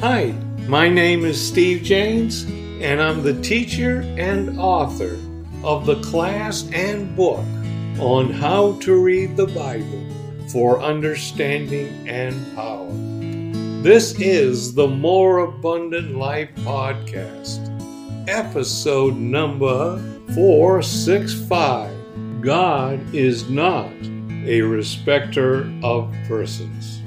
Hi, my name is Steve Jaynes, and I'm the teacher and author of the class and book on how to read the Bible for understanding and power. This is the More Abundant Life Podcast, episode number 465. God is not a respecter of persons.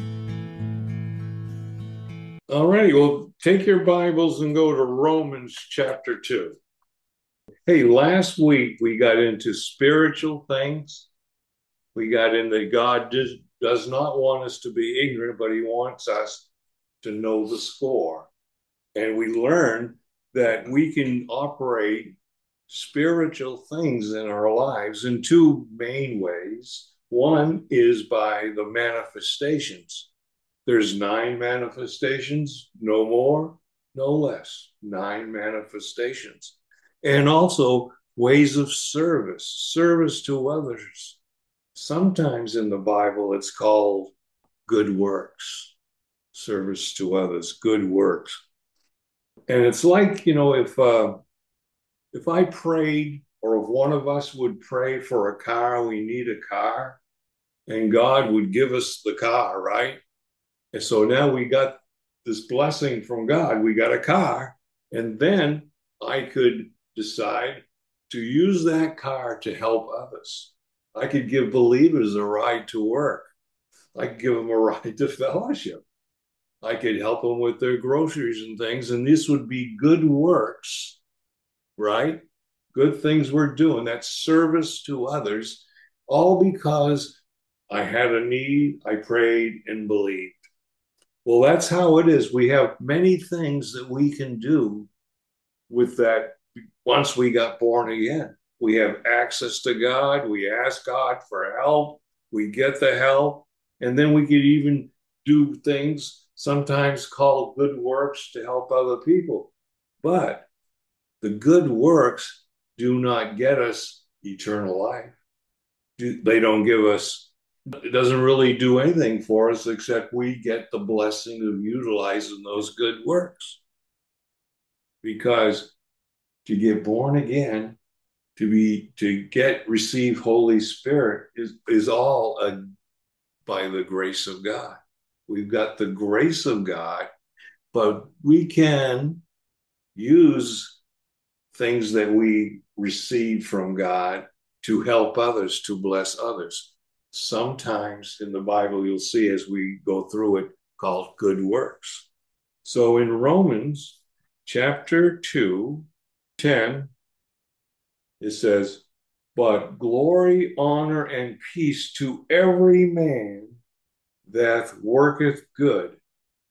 All right, well, take your Bibles and go to Romans chapter 2. Hey, last week we got into spiritual things. We got into God does, does not want us to be ignorant, but He wants us to know the score. And we learned that we can operate spiritual things in our lives in two main ways. One is by the manifestations there's nine manifestations, no more, no less. Nine manifestations. And also ways of service, service to others. Sometimes in the Bible, it's called good works, service to others, good works. And it's like, you know, if uh, if I prayed or if one of us would pray for a car, we need a car, and God would give us the car, right? And so now we got this blessing from God. We got a car. And then I could decide to use that car to help others. I could give believers a ride to work. I could give them a ride to fellowship. I could help them with their groceries and things. And this would be good works, right? Good things we're doing. That service to others, all because I had a need, I prayed and believed. Well, that's how it is. We have many things that we can do with that once we got born again. We have access to God. We ask God for help. We get the help. And then we could even do things sometimes called good works to help other people. But the good works do not get us eternal life. They don't give us it doesn't really do anything for us except we get the blessing of utilizing those good works. Because to get born again, to be to get receive Holy Spirit is is all a, by the grace of God. We've got the grace of God, but we can use things that we receive from God to help others, to bless others sometimes in the Bible you'll see as we go through it called good works. So in Romans chapter 2, 10, it says, But glory, honor, and peace to every man that worketh good,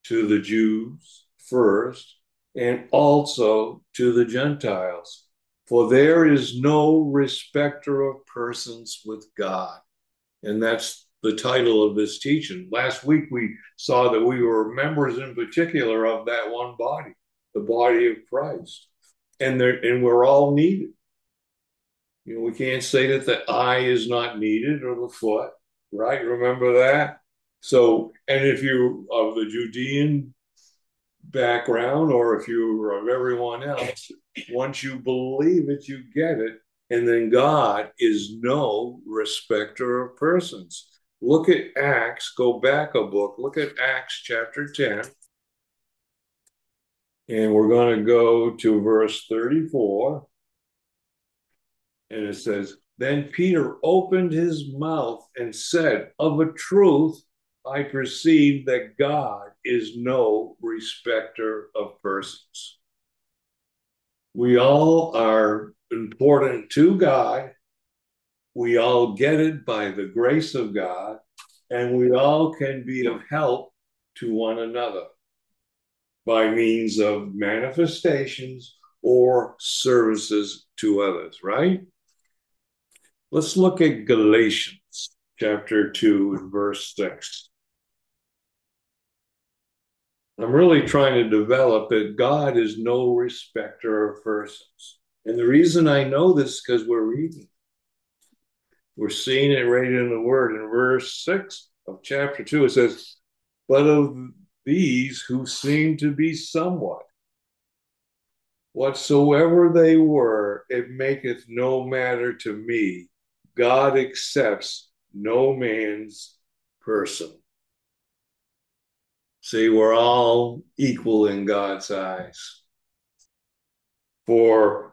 to the Jews first, and also to the Gentiles. For there is no respecter of persons with God. And that's the title of this teaching. Last week we saw that we were members in particular of that one body, the body of Christ. And there and we're all needed. You know, we can't say that the eye is not needed or the foot, right? Remember that? So, and if you're of the Judean background or if you're of everyone else, once you believe it, you get it. And then God is no respecter of persons. Look at Acts, go back a book, look at Acts chapter 10. And we're going to go to verse 34. And it says, Then Peter opened his mouth and said, Of a truth, I perceive that God is no respecter of persons. We all are important to God. We all get it by the grace of God, and we all can be of help to one another by means of manifestations or services to others, right? Let's look at Galatians chapter 2 and verse 6. I'm really trying to develop that God is no respecter of persons. And the reason I know this is because we're reading. We're seeing it right in the word. In verse 6 of chapter 2, it says, But of these who seem to be somewhat. Whatsoever they were, it maketh no matter to me. God accepts no man's person. See, we're all equal in God's eyes. For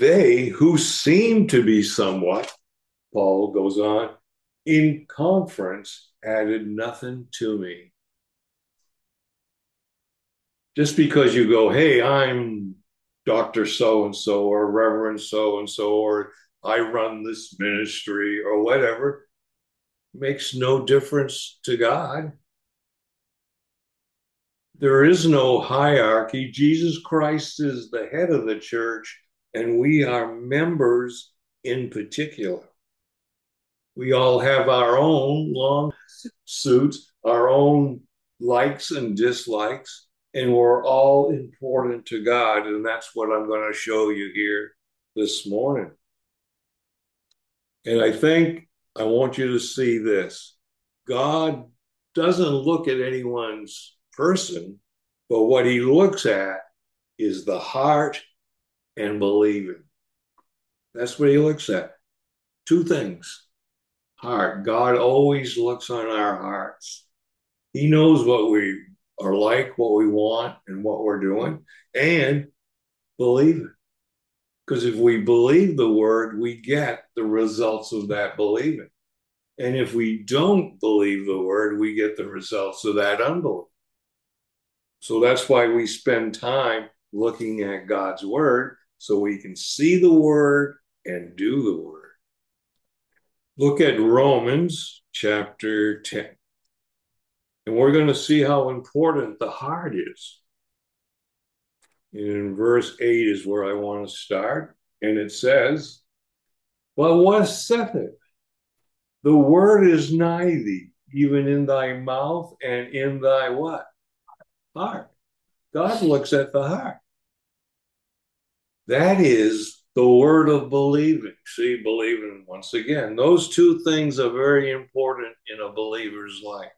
they who seem to be somewhat, Paul goes on, in conference added nothing to me. Just because you go, hey, I'm Dr. So and so, or Reverend so and so, or I run this ministry, or whatever, makes no difference to God. There is no hierarchy. Jesus Christ is the head of the church, and we are members in particular. We all have our own long suits, our own likes and dislikes, and we're all important to God. And that's what I'm going to show you here this morning. And I think I want you to see this God doesn't look at anyone's person, but what he looks at is the heart and believing. That's what he looks at. Two things heart. God always looks on our hearts. He knows what we are like, what we want, and what we're doing, and believe it. Because if we believe the word, we get the results of that believing. And if we don't believe the word, we get the results of that unbelief. So that's why we spend time looking at God's word so we can see the word and do the word. Look at Romans chapter 10. And we're going to see how important the heart is. In verse 8 is where I want to start. And it says, But what saith it? The word is nigh thee, even in thy mouth and in thy what? heart. God looks at the heart. That is the word of believing. See, believing, once again, those two things are very important in a believer's life,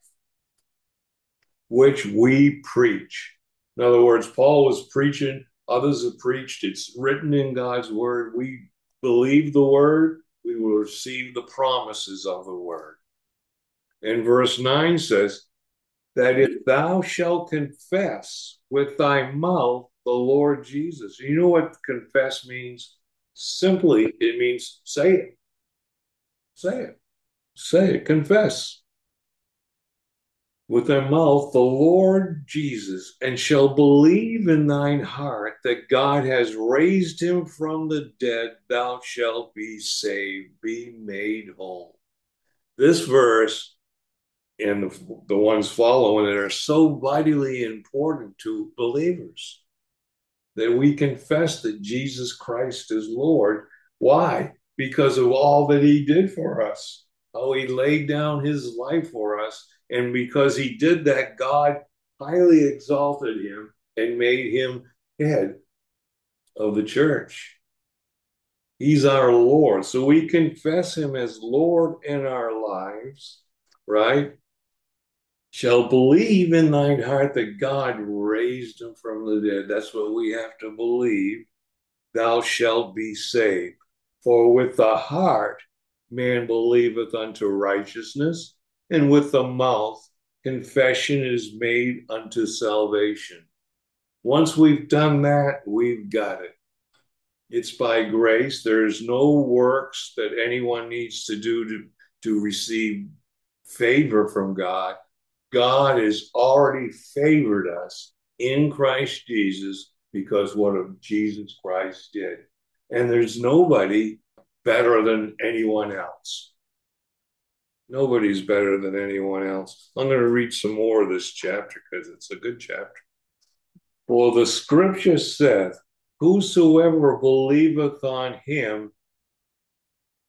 which we preach. In other words, Paul was preaching, others have preached. It's written in God's word. We believe the word, we will receive the promises of the word. And verse 9 says, that if thou shalt confess with thy mouth the Lord Jesus. You know what confess means? Simply, it means say it. Say it. Say it. Confess with thy mouth the Lord Jesus, and shall believe in thine heart that God has raised him from the dead, thou shalt be saved, be made whole. This verse and the, the ones following it are so vitally important to believers that we confess that Jesus Christ is Lord. Why? Because of all that he did for us, how he laid down his life for us. And because he did that, God highly exalted him and made him head of the church. He's our Lord. So we confess him as Lord in our lives, right? Shall believe in thine heart that God raised him from the dead. That's what we have to believe. Thou shalt be saved. For with the heart man believeth unto righteousness, and with the mouth confession is made unto salvation. Once we've done that, we've got it. It's by grace. There's no works that anyone needs to do to, to receive favor from God. God has already favored us in Christ Jesus because what of Jesus Christ did. And there's nobody better than anyone else. Nobody's better than anyone else. I'm going to read some more of this chapter because it's a good chapter. For the scripture saith, Whosoever believeth on him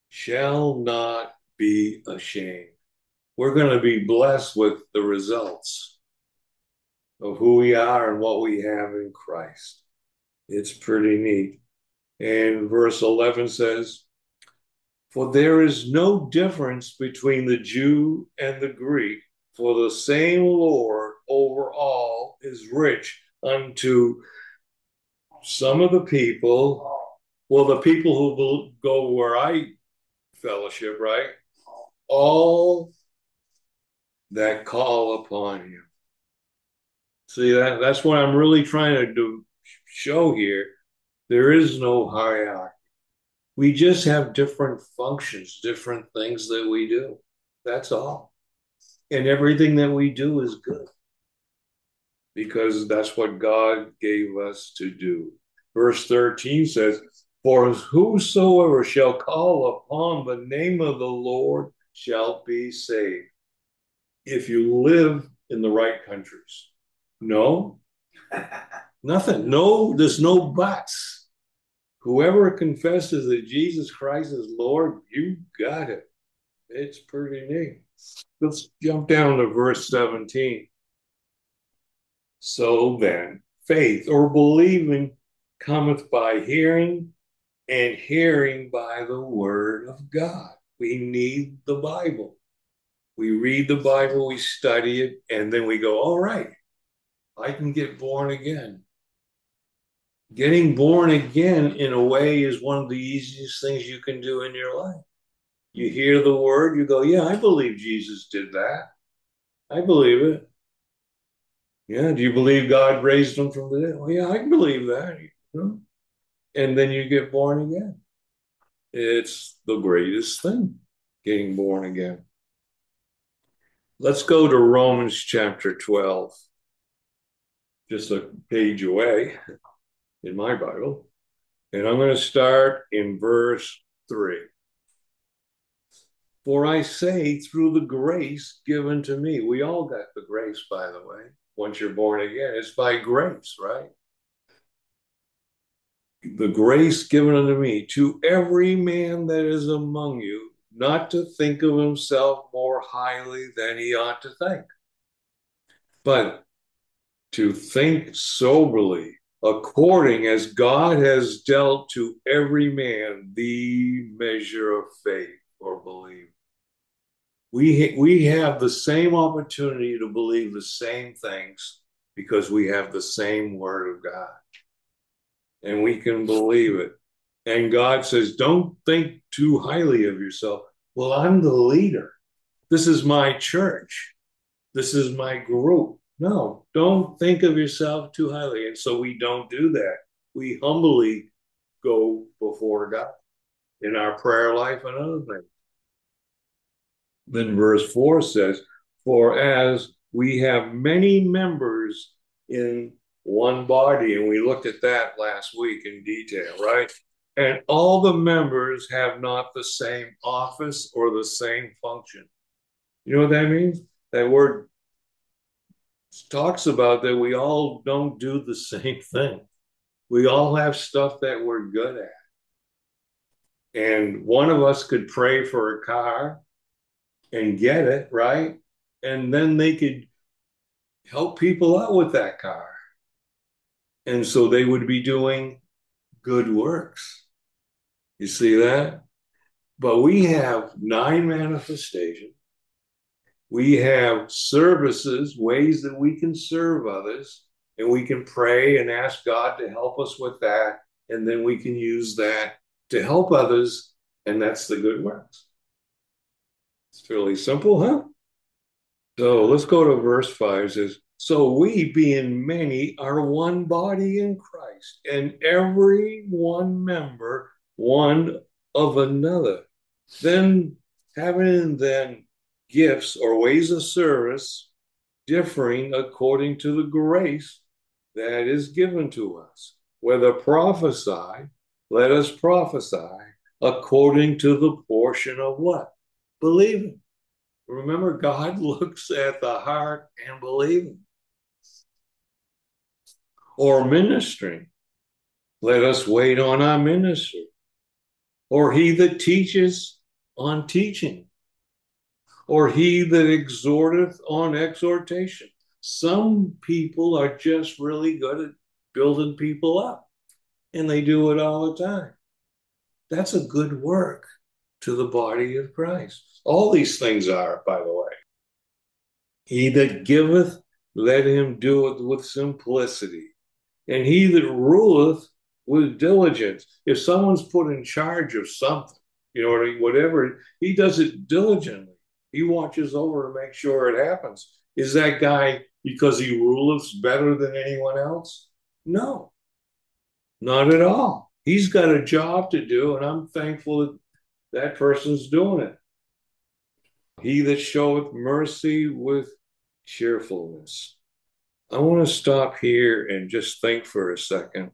shall not be ashamed we're going to be blessed with the results of who we are and what we have in Christ. It's pretty neat. And verse 11 says, For there is no difference between the Jew and the Greek, for the same Lord over all is rich unto some of the people. Well, the people who go where I fellowship, right? All that call upon you. See that that's what I'm really trying to do show here. There is no hierarchy. We just have different functions, different things that we do. That's all. And everything that we do is good because that's what God gave us to do. Verse 13 says, For whosoever shall call upon the name of the Lord shall be saved. If you live in the right countries. No, nothing. No, there's no buts. Whoever confesses that Jesus Christ is Lord, you got it. It's pretty neat. Let's jump down to verse 17. So then, faith or believing cometh by hearing, and hearing by the word of God. We need the Bible. We read the Bible, we study it, and then we go, all right, I can get born again. Getting born again, in a way, is one of the easiest things you can do in your life. You hear the word, you go, yeah, I believe Jesus did that. I believe it. Yeah, do you believe God raised him from the dead? Well, yeah, I can believe that. And then you get born again. It's the greatest thing, getting born again. Let's go to Romans chapter 12, just a page away in my Bible. And I'm going to start in verse 3. For I say, through the grace given to me, we all got the grace, by the way once you're born again. It's by grace, right? The grace given unto me to every man that is among you, not to think of himself more highly than he ought to think, but to think soberly, according as God has dealt to every man the measure of faith or belief. We we have the same opportunity to believe the same things because we have the same word of God. And we can believe it and God says don't think too highly of yourself. Well I'm the leader. This is my church. This is my group. No don't think of yourself too highly. And so we don't do that. We humbly go before God in our prayer life and other things. Then verse 4 says, For as we have many members in one body, and we looked at that last week in detail, right? And all the members have not the same office or the same function. You know what that means? That word talks about that we all don't do the same thing. We all have stuff that we're good at. And one of us could pray for a car, and get it, right? And then they could help people out with that car. And so they would be doing good works. You see that? But we have nine manifestations. We have services, ways that we can serve others, and we can pray and ask God to help us with that. And then we can use that to help others, and that's the good works. It's fairly simple, huh? So let's go to verse 5. It says, So we, being many, are one body in Christ, and every one member one of another. Then having then gifts or ways of service differing according to the grace that is given to us. Whether prophesy, let us prophesy according to the portion of what? believing. Remember, God looks at the heart and believing. Or ministering. Let us wait on our ministry. Or he that teaches on teaching. Or he that exhorteth on exhortation. Some people are just really good at building people up, and they do it all the time. That's a good work to the body of Christ. All these things are, by the way. He that giveth let him do it with simplicity. And he that ruleth with diligence. If someone's put in charge of something, you know, what I mean, whatever, he does it diligently. He watches over to make sure it happens. Is that guy because he ruleth better than anyone else? No, not at all. He's got a job to do, and I'm thankful that that person's doing it. He that showeth mercy with cheerfulness. I want to stop here and just think for a second.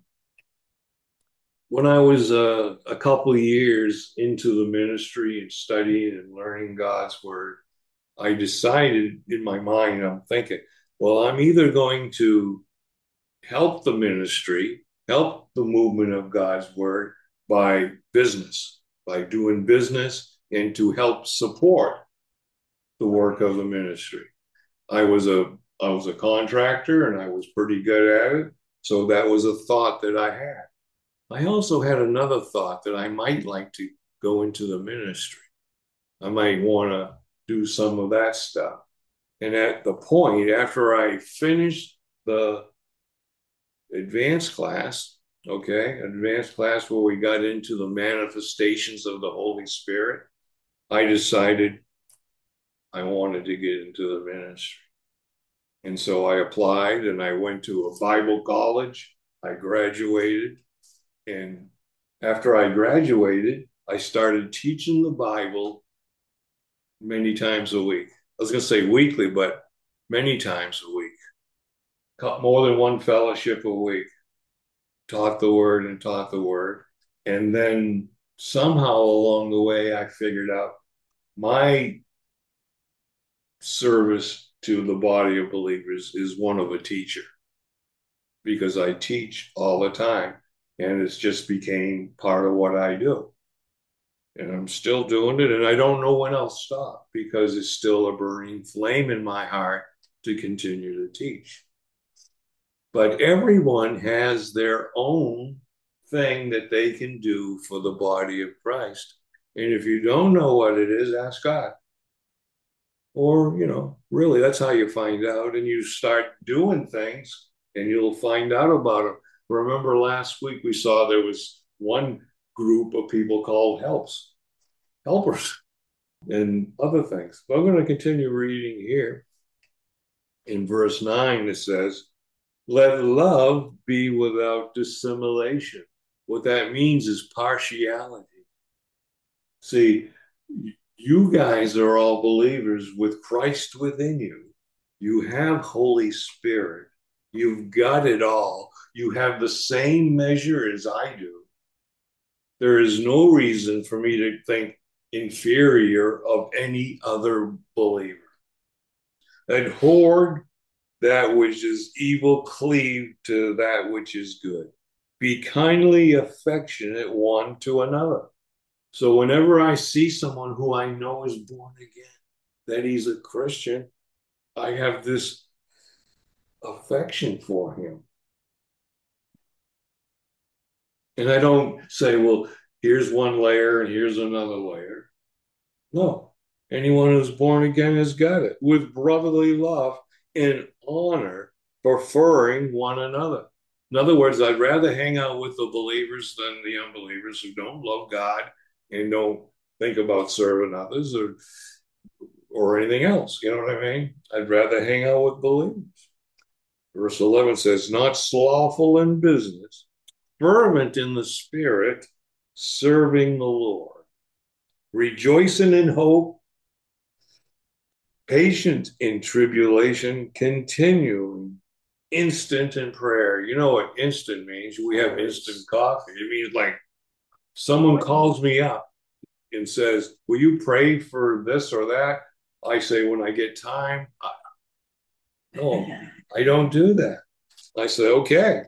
When I was uh, a couple years into the ministry and studying and learning God's word, I decided in my mind, I'm thinking, well, I'm either going to help the ministry, help the movement of God's word by business, by doing business, and to help support the work of the ministry. I was a I was a contractor and I was pretty good at it. So that was a thought that I had. I also had another thought that I might like to go into the ministry. I might want to do some of that stuff. And at the point, after I finished the advanced class, okay, advanced class where we got into the manifestations of the Holy Spirit, I decided I wanted to get into the ministry. And so I applied and I went to a Bible college. I graduated. And after I graduated, I started teaching the Bible many times a week. I was going to say weekly, but many times a week. More than one fellowship a week. Taught the word and taught the word. And then somehow along the way, I figured out my service to the body of believers is one of a teacher because I teach all the time and it's just became part of what I do. And I'm still doing it and I don't know when I'll stop because it's still a burning flame in my heart to continue to teach. But everyone has their own thing that they can do for the body of Christ. And if you don't know what it is, ask God. Or, you know, really, that's how you find out. And you start doing things and you'll find out about them. Remember last week we saw there was one group of people called helps, helpers, and other things. But I'm going to continue reading here. In verse 9, it says, Let love be without dissimulation. What that means is partiality. See, you guys are all believers with Christ within you. You have Holy Spirit. You've got it all. You have the same measure as I do. There is no reason for me to think inferior of any other believer. And hoard that which is evil, cleave to that which is good. Be kindly affectionate one to another so whenever I see someone who I know is born again, that he's a Christian, I have this affection for him. And I don't say, well, here's one layer and here's another layer. No, anyone who's born again has got it with brotherly love and honor, preferring one another. In other words, I'd rather hang out with the believers than the unbelievers who don't love God and don't think about serving others or or anything else. You know what I mean? I'd rather hang out with believers. Verse 11 says, Not slothful in business, fervent in the spirit, serving the Lord, rejoicing in hope, patient in tribulation, continuing, instant in prayer. You know what instant means? We have instant coffee. It means like someone calls me up and says, Will you pray for this or that? I say, When I get time, I, no, I don't do that. I say, Okay,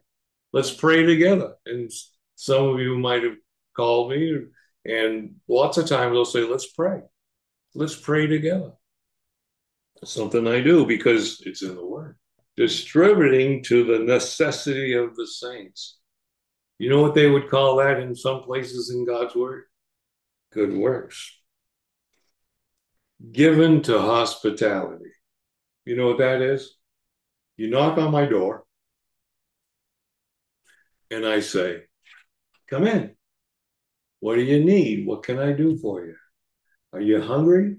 let's pray together. And some of you might have called me, and lots of times they'll say, Let's pray. Let's pray together. Something I do because it's in the Word. Distributing to the necessity of the saints. You know what they would call that in some places in God's word? Good works. Given to hospitality. You know what that is? You knock on my door, and I say, Come in. What do you need? What can I do for you? Are you hungry?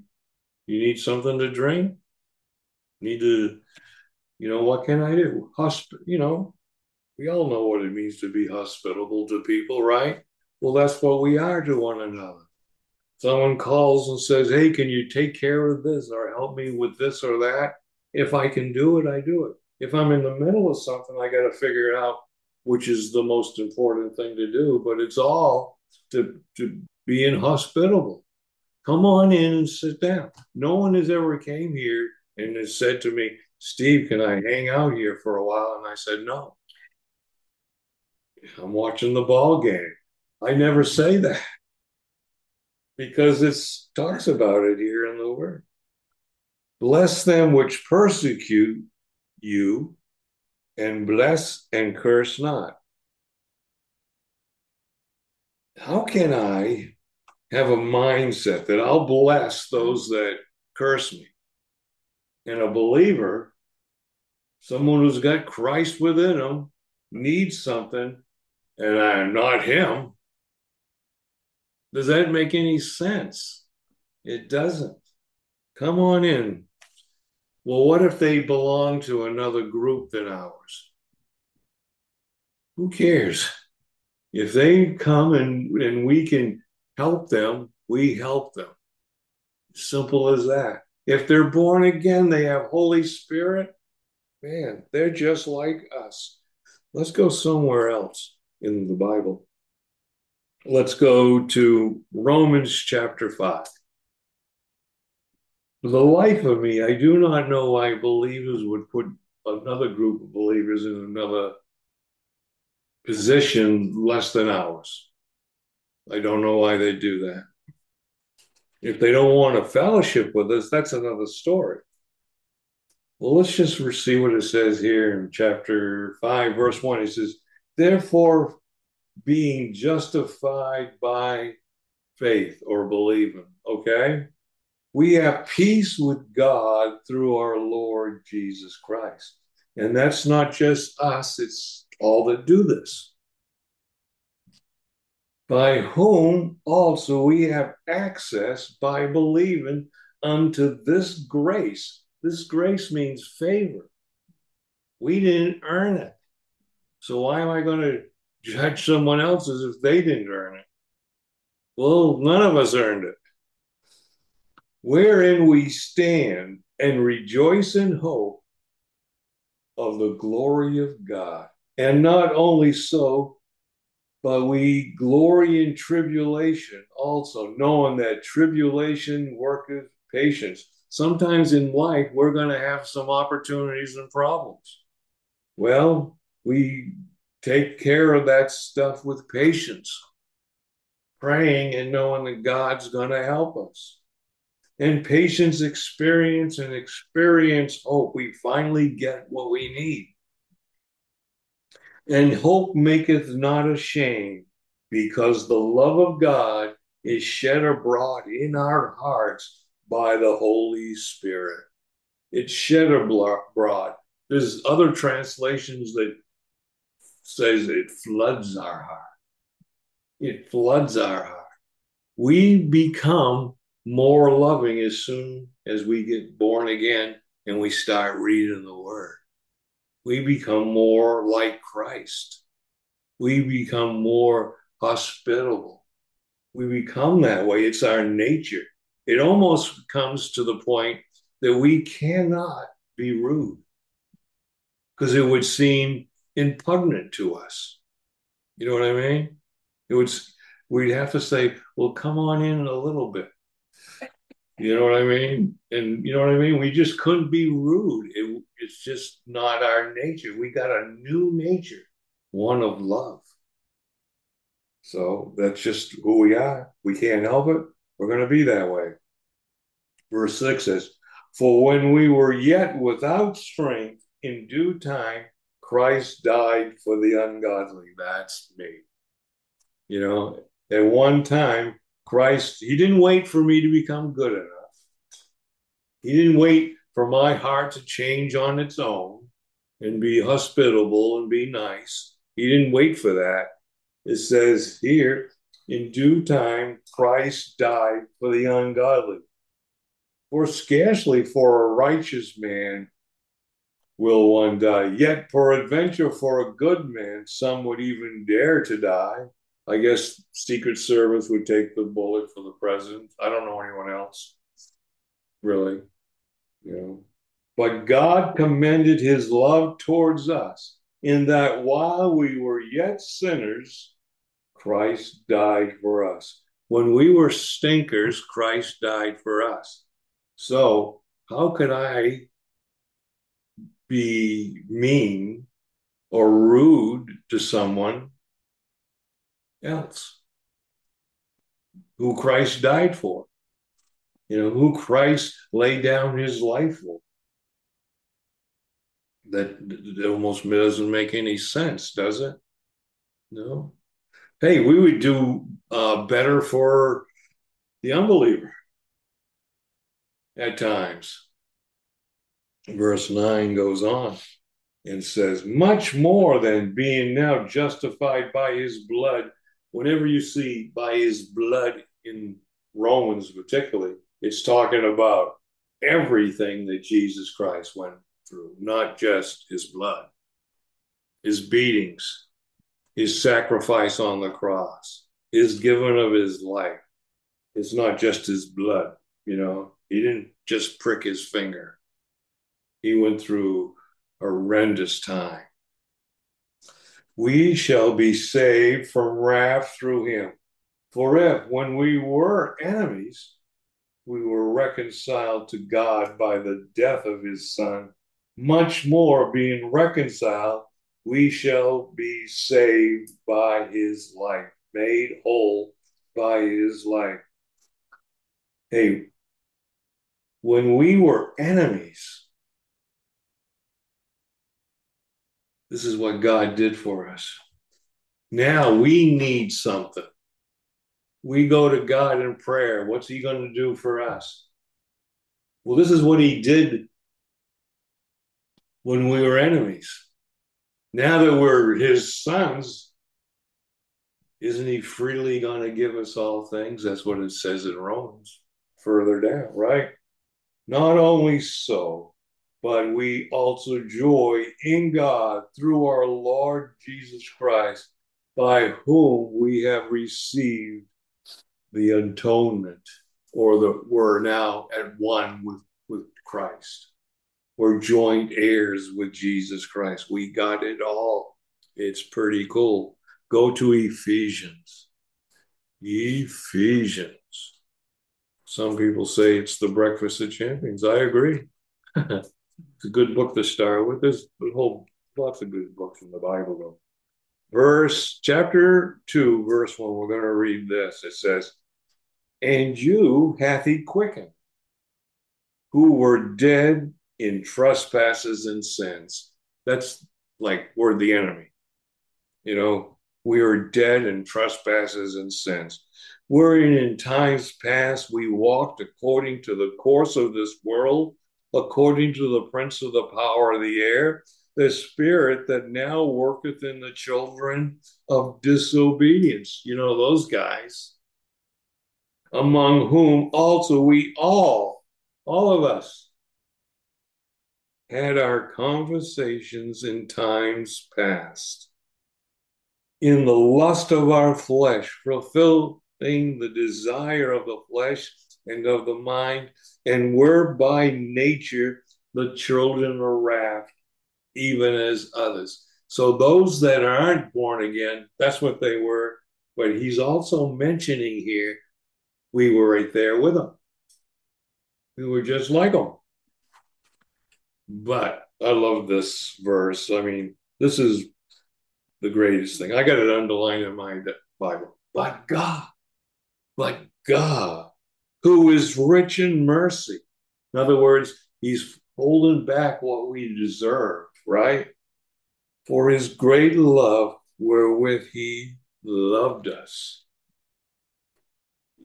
You need something to drink? Need to, you know, what can I do? Hosp- you know, we all know what it means to be hospitable to people, right? Well, that's what we are to one another. Someone calls and says, Hey, can you take care of this or help me with this or that? If I can do it, I do it. If I'm in the middle of something, I got to figure out which is the most important thing to do, but it's all to, to be inhospitable. Come on in and sit down. No one has ever came here and has said to me, Steve, can I hang out here for a while? And I said, no. I'm watching the ball game. I never say that because it talks about it here in the word. Bless them which persecute you, and bless and curse not. How can I have a mindset that I'll bless those that curse me? And a believer, someone who's got Christ within them, needs something, and I'm not him. Does that make any sense? It doesn't. Come on in. Well, what if they belong to another group than ours? Who cares? If they come and, and we can help them, we help them. Simple as that. If they're born again, they have Holy Spirit, man, they're just like us. Let's go somewhere else in the Bible. Let's go to Romans chapter 5. For the life of me, I do not know why believers would put another group of believers in another position less than ours. I don't know why they do that. If they don't want a fellowship with us, that's another story. Well, let's just see what it says here in chapter 5, verse 1. It says, Therefore, being justified by faith or believing, okay? We have peace with God through our Lord Jesus Christ. And that's not just us, it's all that do this. By whom also we have access by believing unto this grace. This grace means favor. We didn't earn it. So why am I going to judge someone else as if they didn't earn it? Well, none of us earned it. Wherein we stand and rejoice in hope of the glory of God. And not only so, but we glory in tribulation also, knowing that tribulation worketh patience. Sometimes in life, we're going to have some opportunities and problems. Well, we take care of that stuff with patience, praying and knowing that God's going to help us. And patience, experience, and experience hope. We finally get what we need. And hope maketh not ashamed, because the love of God is shed abroad in our hearts by the Holy Spirit. It's shed abroad. There's other translations that says it floods our heart. It floods our heart. We become more loving as soon as we get born again and we start reading the word. We become more like Christ. We become more hospitable. We become that way. It's our nature. It almost comes to the point that we cannot be rude because it would seem impugnant to us. You know what I mean? It would we'd have to say, well, come on in a little bit. You know what I mean? And you know what I mean? We just couldn't be rude. It, it's just not our nature. We got a new nature, one of love. So that's just who we are. We can't help it. We're going to be that way. Verse 6 says, For when we were yet without strength, in due time, Christ died for the ungodly. That's me. You know, at one time, Christ, He didn't wait for me to become good enough. He didn't wait for my heart to change on its own. and be hospitable and be nice. He didn't wait for that. It says here, in due time, Christ died for the ungodly. For scarcely for a righteous man will one die. Yet peradventure for a good man, some would even dare to die. I guess Secret Service would take the bullet for the president. I don't know anyone else, really. You know. But God commended his love towards us in that while we were yet sinners, Christ died for us. When we were stinkers, Christ died for us. So, how could I be mean or rude to someone else who Christ died for? You know, who Christ laid down his life for? That, almost doesn't make any sense, does it? No. Hey, we would do uh, better for the unbeliever at times. Verse 9 goes on and says, Much more than being now justified by his blood. Whenever you see by his blood in Romans, particularly, it's talking about everything that Jesus Christ went through, not just his blood, his beatings, his sacrifice on the cross, his giving of his life. It's not just his blood, you know, he didn't just prick his finger, he went through horrendous time. We shall be saved from wrath through him. For if, when we were enemies, we were reconciled to God by the death of his Son, much more being reconciled, we shall be saved by his life, made whole by his life. Hey, when we were enemies, this is what God did for us. Now we need something. We go to God in prayer. What's He going to do for us? Well, this is what He did when we were enemies. Now that we're his sons, isn't he freely going to give us all things? That's what it says in Romans further down, right? Not only so, but we also joy in God through our Lord Jesus Christ, by whom we have received the atonement, or that we're now at one with, with Christ. We're joint heirs with Jesus Christ. We got it all. It's pretty cool. Go to Ephesians. Ephesians. Some people say it's the breakfast of champions. I agree. it's a good book to start with. There's a whole lots of good books in the Bible, though. Verse chapter two, verse one. We're going to read this. It says, "And you hath he quickened, who were dead in trespasses and sins. That's like we're the enemy. You know, we are dead in trespasses and sins. Wherein in times past we walked according to the course of this world, according to the prince of the power of the air, the spirit that now worketh in the children of disobedience. You know, those guys, among whom also we all, all of us, had our conversations in times past. In the lust of our flesh, fulfilling the desire of the flesh and of the mind, and were by nature the children of wrath, even as others. So those that aren't born again, that's what they were. But he's also mentioning here, we were right there with them. We were just like them. But I love this verse. I mean, this is the greatest thing. I got it underlined in my Bible. But God, but God, who is rich in mercy. In other words, He's holding back what we deserve, right? For His great love wherewith He loved us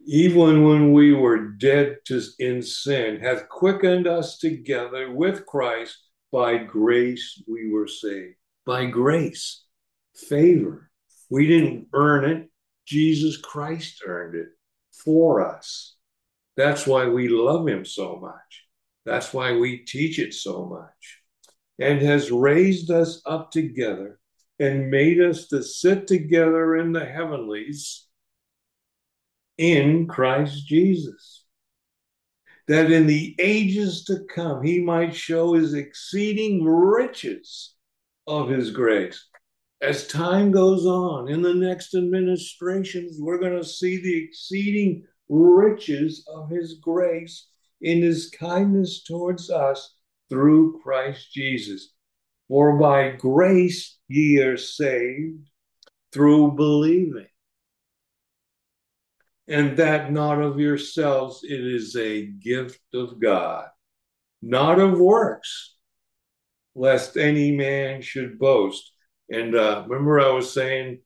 even when we were dead to, in sin, hath quickened us together with Christ. by grace we were saved. By grace, favor. We didn't earn it. Jesus Christ earned it for us. That's why we love him so much. That's why we teach it so much. And has raised us up together and made us to sit together in the heavenlies in Christ Jesus. That in the ages to come he might show his exceeding riches of his grace. As time goes on, in the next administrations, we're going to see the exceeding riches of his grace in his kindness towards us through Christ Jesus. For by grace ye are saved through believing. And that not of yourselves, it is a gift of God, not of works, lest any man should boast. And uh, remember, I was saying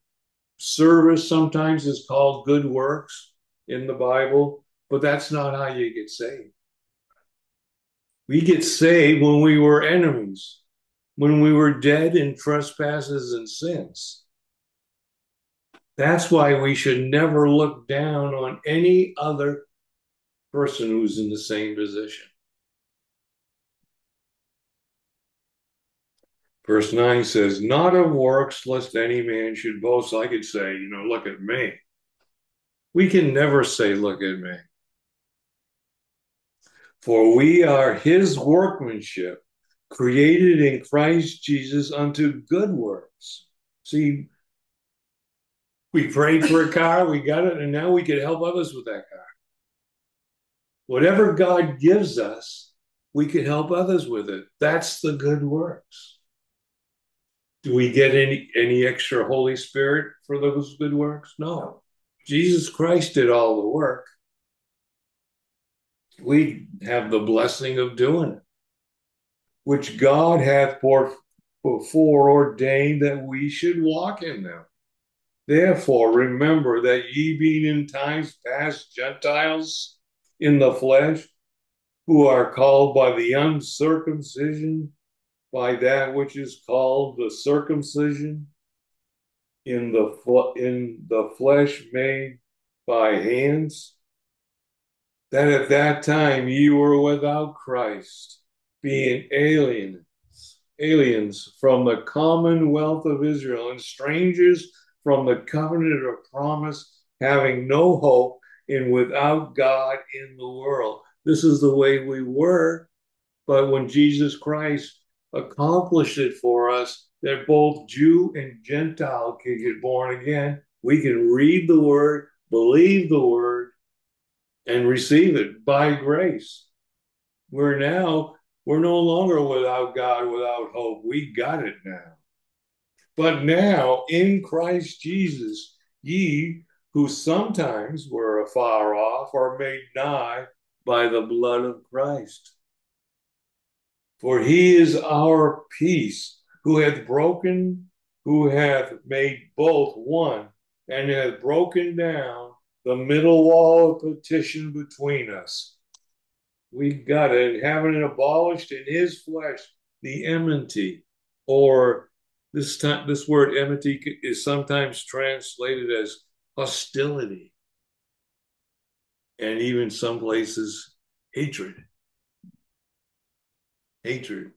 service sometimes is called good works in the Bible, but that's not how you get saved. We get saved when we were enemies, when we were dead in trespasses and sins. That's why we should never look down on any other person who's in the same position. Verse 9 says, Not of works, lest any man should boast. I could say, you know, look at me. We can never say, Look at me. For we are his workmanship, created in Christ Jesus unto good works. See, we prayed for a car, we got it, and now we can help others with that car. Whatever God gives us, we can help others with it. That's the good works. Do we get any any extra Holy Spirit for those good works? No. Jesus Christ did all the work. We have the blessing of doing it, which God hath before ordained that we should walk in them. Therefore, remember that ye being in times past Gentiles in the flesh, who are called by the uncircumcision by that which is called the circumcision in the fl- in the flesh made by hands that at that time ye were without Christ being aliens aliens from the commonwealth of Israel and strangers from the covenant of promise having no hope and without God in the world. This is the way we were but when Jesus Christ accomplished it for us that both Jew and Gentile can get born again. We can read the word, believe the word, and receive it by grace. We're now, we're no longer without God, without hope. We got it now. But now in Christ Jesus, ye who sometimes were afar off are made nigh by the blood of Christ for he is our peace, who hath broken, who hath made both one, and hath broken down the middle wall of petition between us. We got it, having abolished in his flesh the enmity, or this time this word enmity is sometimes translated as hostility, and even some places hatred hatred.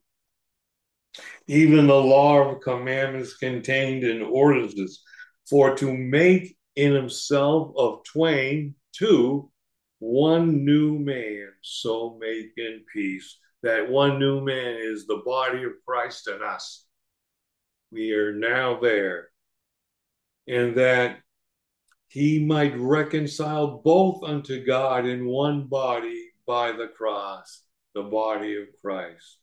Even the law of commandments contained in ordinances, for to make in himself of twain two one new man, so make in peace. That one new man is the body of Christ in us. We are now there. And that he might reconcile both unto God in one body by the cross the body of Christ,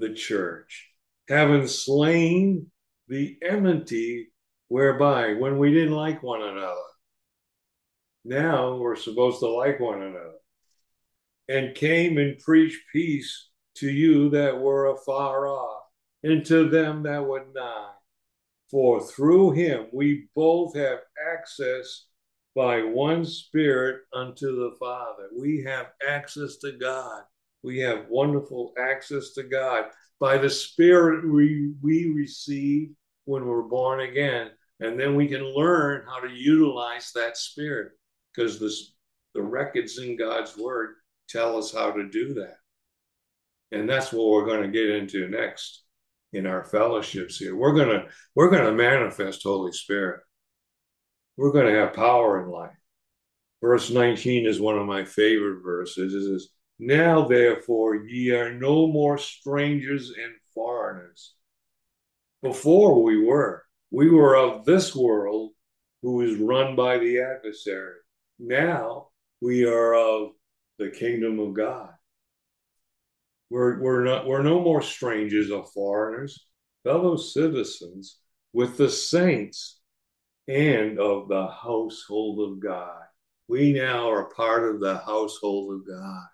the church, having slain the enmity whereby when we didn't like one another. Now we're supposed to like one another. And came and preached peace to you that were afar off, and to them that were nigh. For through him we both have access by one Spirit unto the Father. We have access to God We have wonderful access to God by the Spirit we, we receive when we're born again. And then we can learn how to utilize that Spirit because this, the records in God's Word tell us how to do that. And that's what we're going to get into next in our fellowships here. We're going to we're going to manifest Holy Spirit. We're going to have power in life. Verse 19 is one of my favorite verses. It says, Now therefore ye are no more strangers and foreigners. Before we were. We were of this world who is run by the adversary. Now we are of the kingdom of God. We're, we're, not, we're no more strangers or foreigners, fellow citizens with the saints and of the household of God. We now are part of the household of God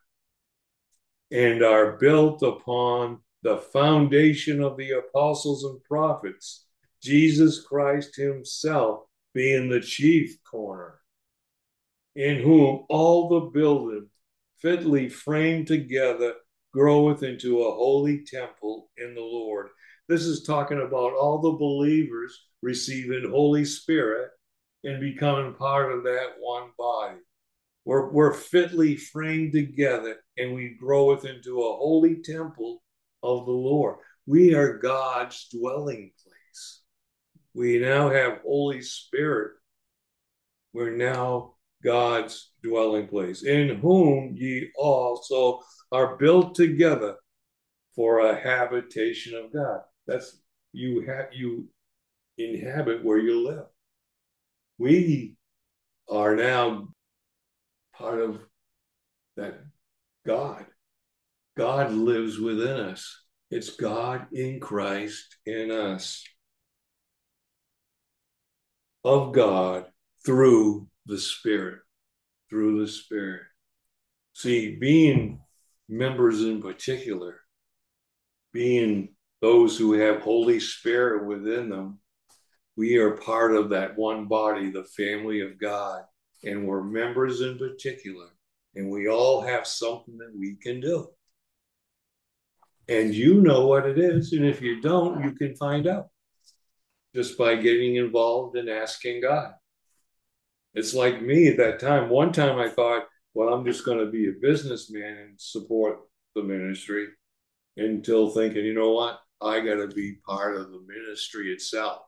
and are built upon the foundation of the apostles and prophets, Jesus Christ Himself being the chief corner, in whom all the building fitly framed together groweth into a holy temple in the Lord. This is talking about all the believers receiving Holy Spirit and becoming part of that one body. We're, we're fitly framed together and we groweth into a holy temple of the Lord. We are God's dwelling place. We now have Holy Spirit. We're now God's dwelling place, in whom ye also are built together for a habitation of God. That's you have you inhabit where you live. We are now part of that God. God lives within us. It's God in Christ in us. Of God through the Spirit. Through the Spirit. See, being members in particular, being those who have Holy Spirit within them, we are part of that one body, the family of God, and we're members in particular, and we all have something that we can do. And you know what it is, and if you don't, you can find out just by getting involved and asking God. It's like me at that time. One time I thought, well, I'm just going to be a businessman and support the ministry until thinking, you know what? I got to be part of the ministry itself.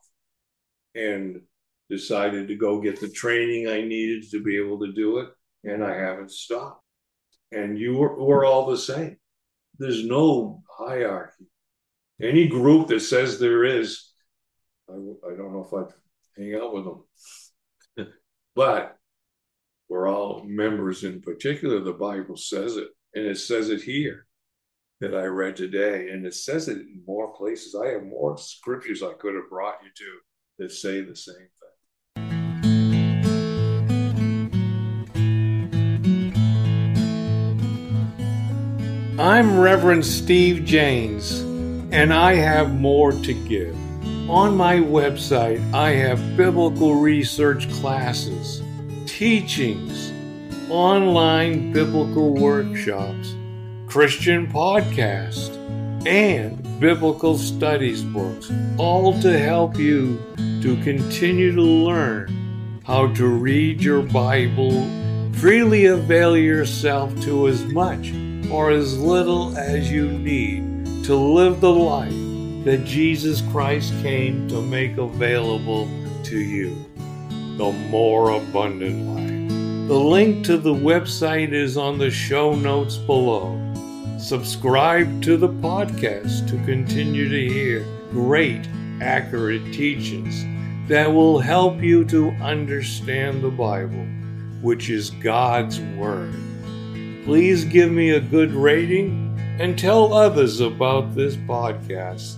And decided to go get the training I needed to be able to do it. And I haven't stopped. And you were, we're all the same. There's no hierarchy. Any group that says there is, I, I don't know if I'd hang out with them. but we're all members in particular. The Bible says it, and it says it here that I read today, and it says it in more places. I have more scriptures I could have brought you to that say the same I'm Reverend Steve Jaynes, and I have more to give. On my website, I have biblical research classes teachings, online biblical workshops, Christian podcast, and biblical studies books, all to help you to continue to learn how to read your Bible, freely avail yourself to as much or as little as you need to live the life that Jesus Christ came to make available to you the more abundant life. The link to the website is on the show notes below. Subscribe to the podcast to continue to hear great, accurate teachings that will help you to understand the Bible, which is God's Word. Please give me a good rating and tell others about this podcast.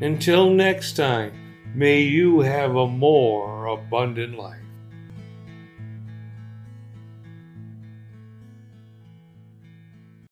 Until next time, may you have a more abundant life.